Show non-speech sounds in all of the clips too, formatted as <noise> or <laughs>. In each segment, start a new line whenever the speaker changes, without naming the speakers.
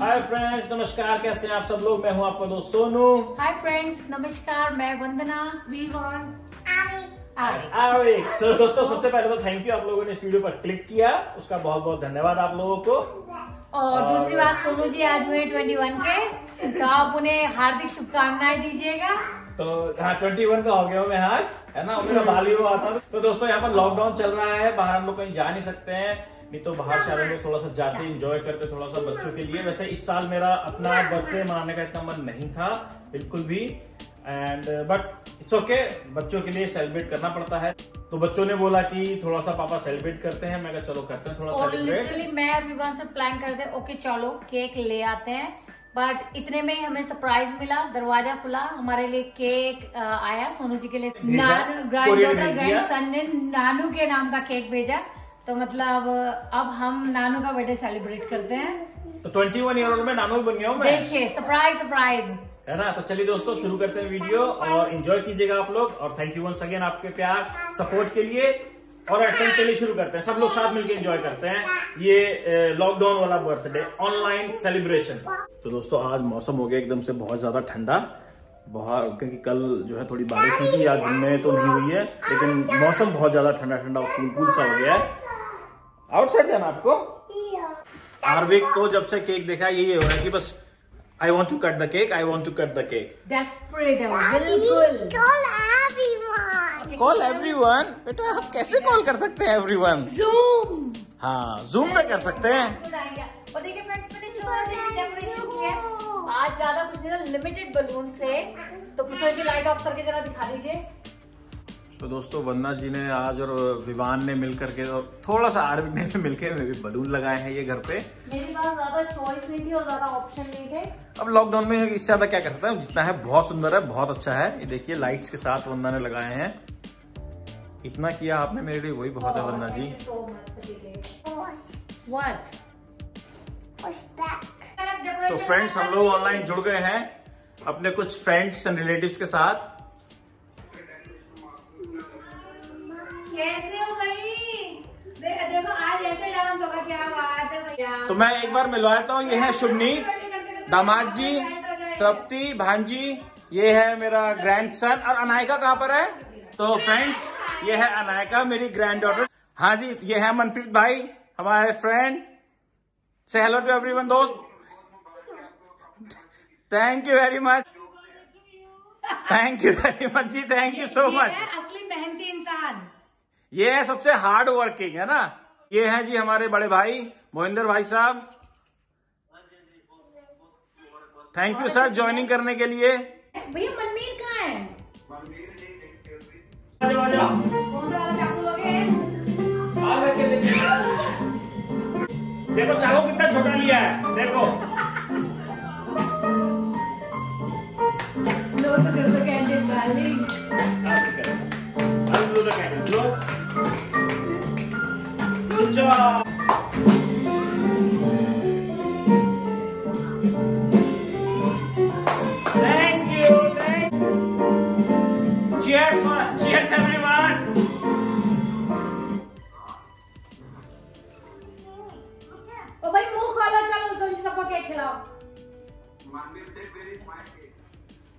Hi friends नमस्कार कैसे हैं आप सब लोग? मैं हूँ आपका दोस्त सोनू।
हाय फ्रेंड्स नमस्कार मैं वंदना। वीवान
आविक सो दोस्तों सबसे पहले तो थैंक यू आप लोगों ने इस वीडियो पर क्लिक किया। उसका बहुत बहुत धन्यवाद आप लोगों को।
और दूसरी बात सोनू जी आज हुए 21 के। तो आप उन्हें हार्दिक शुभकामनाएँ दीजिएगा।
तो हाँ ट्वेंटी वन का हो गया मैं आज है ना? मेरा बाल ही हुआ था। तो दोस्तों यहाँ पर लॉकडाउन चल रहा है बाहर हम लोग कहीं जा नहीं सकते हैं। नहीं तो बाहर शहरों में थोड़ा सा जाते इंजॉय करते थोड़ा सा बच्चों के लिए। वैसे इस साल मेरा अपना बर्थडे मनाने का इतना मन नहीं था बिल्कुल भी। एंड बट इट्स ओके बच्चों के लिए सेलिब्रेट करना पड़ता है। तो बच्चों ने बोला कि थोड़ा सा पापा सेलिब्रेट करते हैं। मैं कहा चलो करते हैं थोड़ा
और लिटरली मैं विवान से प्लान करते ओके चलो केक ले आते हैं। बट इतने में ही हमें सरप्राइज़ मिला दरवाज़ा खुला हमारे लिए केक आया। सोनू जी के लिए नानू ग्रैंड डॉटर ग्रैंड सन ने नानू के नाम का केक भेजा। तो मतलब अब हम नानू का बर्थडे सेलिब्रेट करते हैं।
तो ट्वेंटी वन ईयर ओल्ड में नानो बन गया हूँ
देखिए सरप्राइज़ सरप्राइज़
है ना? तो चलिए दोस्तों शुरू करते हैं वीडियो और एंजॉय कीजिएगा आप लोग। और थैंक यू वंस अगेन आपके प्यार सपोर्ट के लिए। और एटम चलिए शुरू करते हैं। सब लोग साथ मिलकर एंजॉय करते हैं। ये लॉकडाउन वाला बर्थडे ऑनलाइन सेलिब्रेशन तो दोस्तों आज मौसम हो गया एकदम से बहुत ज़्यादा ठंडा। बहुत क्योंकि कल जो है थोड़ी बारिश हुई थी आज दिन में तो नहीं हुई है। लेकिन मौसम बहुत ज़्यादा ठंडा ठंडा और कूल कूल सा हो गया है। आउटसाइड जाना आपको? आरविक तो जब से केक देखा यही हो रहा है कि बस I want to cut the cake I want to cut the cake
है बिल्कुल.
कॉल एवरीवन बेटा आप कैसे कॉल कर सकते हैं एवरीवन
जूम
हाँ जूम में कर सकते हैं।
और देखिए फ्रेंड्स मैंने छोटा डेकोरेशन किया है आज ज़्यादा कुछ नहीं था लिमिटेड बलून थे। तो कुछ जी लाइट ऑफ़ करके जरा दिखा दीजिए।
तो दोस्तों वन्ना जी ने आज और विवान ने मिल करके और थोड़ा सा आरविक ने भी मिलकर भी बलून लगाए हैं ये घर पे।
मेरे पास ज़्यादा चॉइस नहीं थी और ज़्यादा ऑप्शन नहीं थे।
अब लॉकडाउन में इससे ज़्यादा क्या कर सकते हैं? जितना है बहुत सुंदर है बहुत अच्छा है। ये देखिए लाइट्स के साथ वंदा ने लगाए हैं। इतना किया आपने मेरे लिए वही बहुत है वंदा जी. तो फ्रेंड्स हम लोग ऑनलाइन जुड़ गए हैं। अपने कुछ फ्रेंड्स एंड रिलेटिव्स के साथ। तो मैं एक बार मिलवाता हूँ। ये है शुभनी दामाद जी तृप्ति भांजी ये है मेरा ग्रैंडसन और अनायका कहाँ पर है? तो फ्रेंड्स ये है अनायका मेरी ग्रैंड डॉटर हाँ जी ये है मनप्रीत भाई हमारे फ्रेंड से हेलो टू एवरीवन दोस्त। Thank you very much thank you very much ji thank you so much
असली मेहनती इंसान।
ये है सबसे हार्ड वर्किंग है ना? ये है जी हमारे बड़े भाई मोहिंदर भाई साहब थैंक यू सर ज्वाइनिंग करने के लिए
भैया मनमीर कहाँ है
आ जाओ, आ जाओ।
कौन सा वाला चाकू लोगे
आ लेके लेके। देखो चाकू कितना छोटा लिया है देखो
लो तो कर दो कैंडल डार्लिंग
लो तो कैंडल, लो।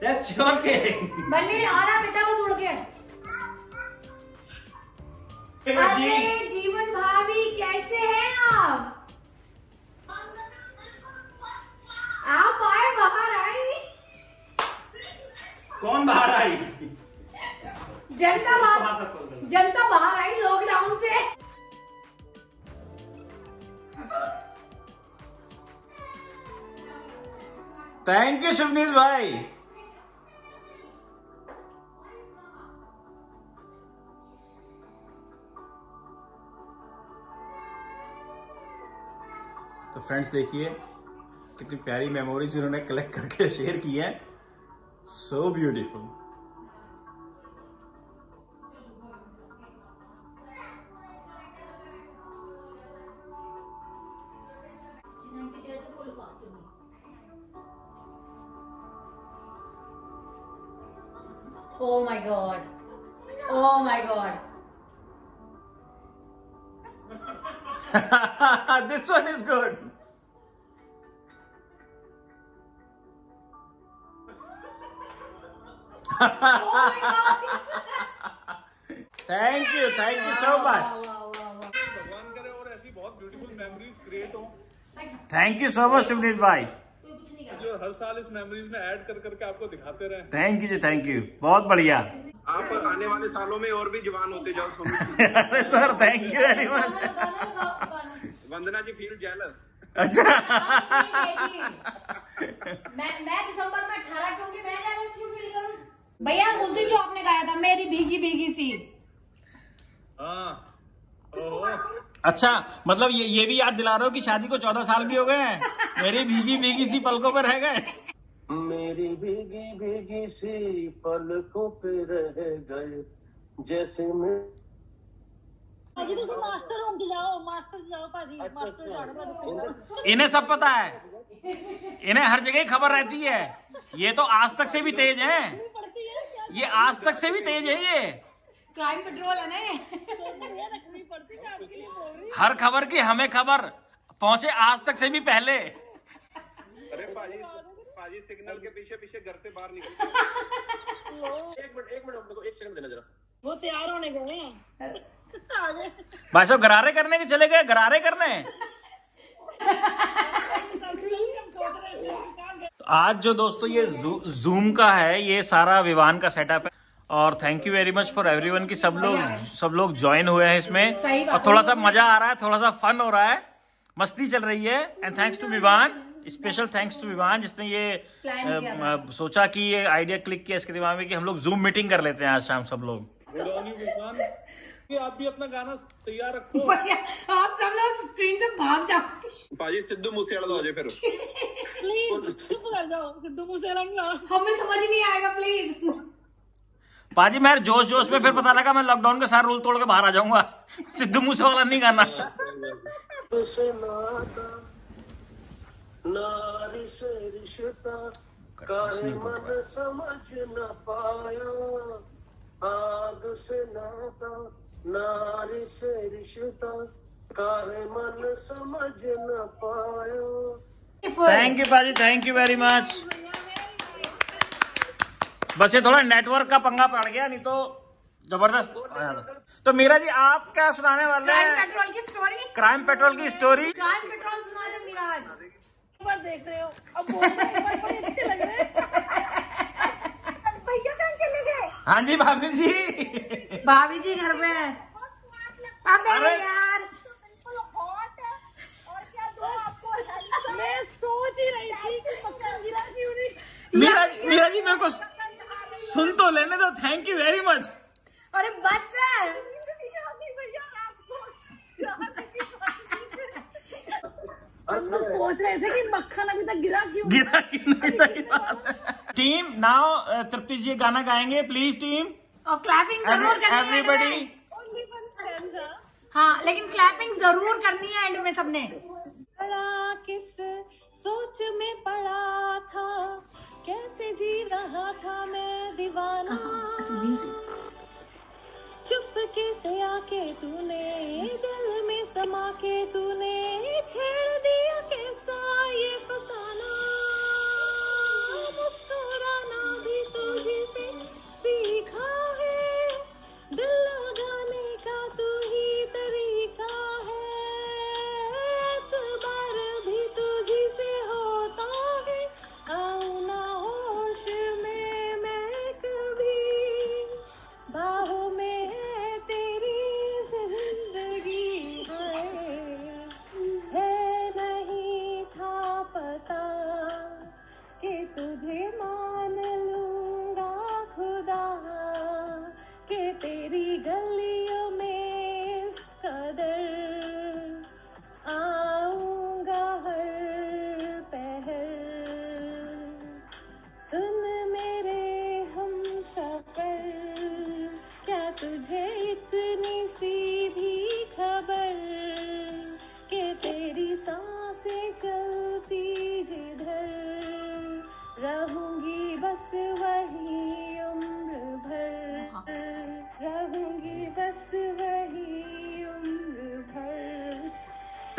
That's your cake.
मनमीर आ रहा बेटा वो उड़ के
जी.
जीवन भाभी कैसे हैं आप? आप आए बाहर आई?
कौन बाहर आई?
जनता बाहर जनता बाहर आई लॉकडाउन से।
थैंक यू शुभनीत भाई। फ्रेंड्स देखिए कितनी प्यारी मेमोरीज इन्होंने कलेक्ट करके शेयर की है. So beautiful thank you thank you so much
भगवान करे और ऐसी बहुत ब्यूटीफुल मेमोरीज क्रिएट हो
thank you so much Sumit भाई
जो हर साल इस मेमोरीज में ऐड कर करके आपको दिखाते रहे।
थैंक यू जी थैंक यू बहुत बढ़िया।
आप आने वाले सालों में और भी जवान होते जाओ
अरे sir thank you very much
Vandana ji feel jealous
अच्छा।
मैं मैं दिसंबर में अठारह क्योंकि मैं jealous क्यों? भैया उस दिन जो आपने गाया था मेरी भीगी भीगी सी।
हाँ।
अच्छा मतलब ये ये भी याद दिला रहे हो कि शादी को चौदह साल भी हो गए हैं? मेरी भीगी भीगी सी पलकों पर रह गए।
मेरी भीगी भीगी सी पलकों पे रह गए जैसे मैं
मास्टर मास्टर अच्छा, अच्छा।
इन्हें सब पता है। इन्हें हर जगह खबर रहती है। ये तो आज तक से भी तेज है। ये आज तक से भी तेज है ये।
क्राइम पेट्रोल है ना ये।
ये रखनी पड़ती मैं आपके लिए
हर खबर की हमें खबर। पहुँचे आज तक से भी पहले।
अरे पाजी पाजी सिग्नल के पीछे पीछे घर से बाहर निकल। एक मिनट एक मिनट एक सेकंड देना जरा।
वो तैयार होने गए हैं। गए
भाई साहब गरारे करने के चले गए गरारे करने। <laughs> तो आज जो दोस्तों ये जू, जूम का है ये सारा विवान का सेटअप है। और thank you very much for everyone की सब लोग सब लोग ज्वाइन हुए हैं इसमें। और थोड़ा सा मज़ा आ रहा है थोड़ा सा फन हो रहा है। मस्ती चल रही है। And thanks to Vivaan special thanks to Vivaan जिसने ये सोचा कि ये आइडिया क्लिक किया इसके दिमाग में कि हम लोग जूम मीटिंग कर लेते हैं आज शाम सब लोग। <laughs>
आप भी अपना गाना तैयार रखो।
आप सब लोग स्क्रीन से भाग जाओ।
पाजी सिद्धू मूसेवाला हो जाए फिर।
प्लीज़ चुप कर जाओ सिद्धू मूसेवाला
हमें समझ नहीं आएगा प्लीज़
पाजी मैं जोश जोश में फिर पता लगा मैं लॉकडाउन के सारे रूल तोड़ के बाहर आ जाऊँगा। सिद्धू मूसे वाला नहीं गाना।
नारी से रिश्ता मन समझ न पाया। से नाता नारी से रिश्ता काहे मन समझ न पाया।
थैंक यू पाजी थैंक यू वेरी मच बस ये थोड़ा नेटवर्क का पंगा पड़ गया नहीं तो ज़बरदस्त तो मीरा जी आप क्या सुनाने वाले हैं?
क्राइम पेट्रोल की स्टोरी
क्राइम पेट्रोल की स्टोरी
क्राइम पेट्रोल सुना दे मिराज
पर देख रहे हो। अब बोल रहे अच्छे लग रहे हैं।
हाँ जी भाभी जी।
भाभी जी घर पे है। अबे
अरे!
यार।
मैं सोच ही रही थी कि पक्का गिरा क्यों नहीं
मीरा जी मीरा जी मेरे को सुन तो लेने दो थैंक यू वेरी मच
अरे बस
हम लोग सोच रहे थे कि मक्खन अभी तक गिरा क्यों
गिरा कि नहीं सही बात है नाउ तृप्ति जी गाना गाएँगे प्लीज़ टीम
और क्लैपिंग ज़रूर करनी है
एवरीबडी
हाँ लेकिन क्लैपिंग ज़रूर करनी है एंड में सबने।
पड़ा किस सोच में पड़ा था? कैसे जी रहा था मैं दीवाना? चुपके से। आके तूने? दिल में समा के तूने? छेड़ दिया कैसा ये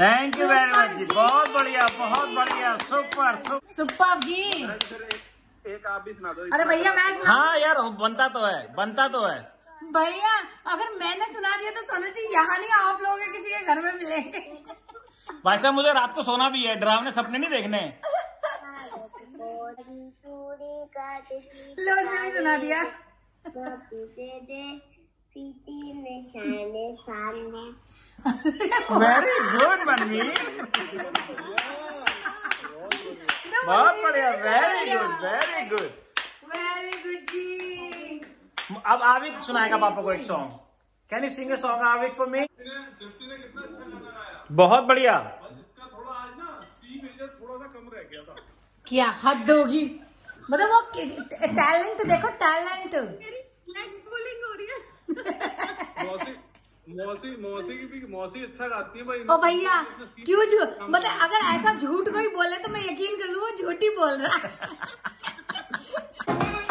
थैंक यू वेरी मच जी। बहुत बढ़िया बहुत बढ़िया। सुपर सुपर
जी।
एक आप भी सुना दो।
अरे भैया मैं सुना
हाँ यार बनता तो है बनता तो है।
भैया अगर मैंने सुना दिया तो सोनू जी यहाँ नहीं आप लोग किसी के घर में मिलेंगे।
भाई साहब मुझे रात को सोना भी है डरावने सपने नहीं देखने।
लो उसने भी सुना दिया।
पीती निशाने सामने
वेरी गुड मनवी बहुत बढ़िया very good very good
very good जी।
अब आविक सुनाएगा पापा को एक song can you sing a song Aavik for me बहुत बढ़िया.
थोड़ा आज ना सी मेजर थोड़ा सा कम रह गया था
क्या हद होगी? मतलब वो टैलेंट देखो टैलेंट
मौसी मौसी मौसी की भी मौसी अच्छा गाती है भाई।
ओ भैया क्यों झूठ मतलब अगर ऐसा झूठ कोई बोले तो मैं यकीन कर लू वो झूठ ही बोल रहा <laughs>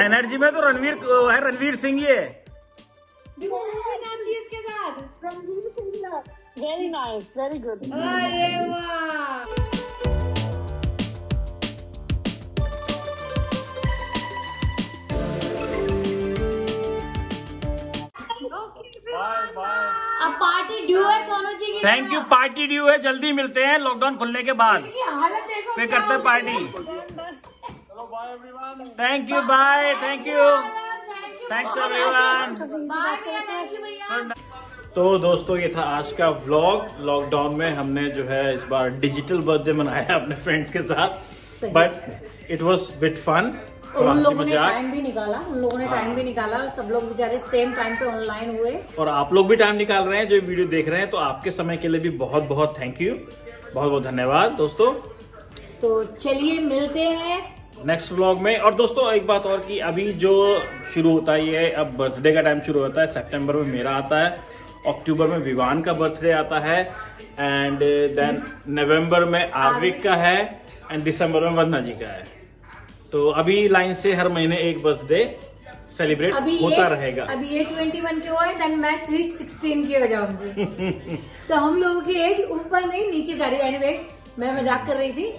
एनर्जी में तो रणवीर है रणवीर सिंह ही है।
नाची इसके साथ?
वेरी नाइस वेरी गुड
अरे वाह। अब पार्टी ड्यू है सोनू जी की
थैंक यू पार्टी ड्यू है जल्दी मिलते हैं लॉकडाउन खुलने के बाद।
इनकी हालत देखो
फिर करते party thank you bye thank you thanks everyone तो दोस्तों ये था आज का व्लॉग लॉकडाउन में हमने जो है इस बार डिजिटल बर्थडे मनाया अपने फ्रेंड्स के साथ. But it was bit fun
उन लोगों ने टाइम भी निकाला. उन लोगों ने टाइम भी निकाला. सब लोग बेचारे सेम टाइम पे ऑनलाइन हुए.
और आप लोग भी टाइम निकाल रहे हैं जो वीडियो देख रहे हैं तो आपके समय के लिए भी बहुत बहुत थैंक यू बहुत बहुत धन्यवाद दोस्तों.
तो चलिए मिलते हैं
नेक्स्ट व्लॉग में। और दोस्तों एक बात और कि अभी जो शुरू होता है ये अब बर्थडे का टाइम शुरू होता है। सितंबर में मेरा आता है अक्टूबर में विवान का बर्थडे आता है। एंड देन नवंबर में आर्विक का है एंड दिसंबर में वंदना जी का है। तो अभी लाइन से हर महीने एक बर्थडे सेलिब्रेट होता
ये
रहेगा।
अभी ये ट्वेंटी वन के हुआ है देन मैं स्वीट सिक्सटीन की हो जाऊँगी। <laughs> तो हम लोगों की एज ऊपर नहीं नीचे जा रही है। एनीवेज मैं मज़ाक कर रही थी।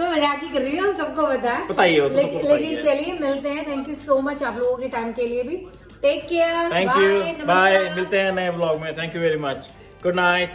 मैं मज़ाक ही कर रही हूँ सबको बताया
बताइए,
लेकिन। चलिए मिलते हैं। थैंक यू सो मच आप लोगों के टाइम के लिए भी। Take care
thank you bye मिलते हैं नए ब्लॉग में। Thank you very much good night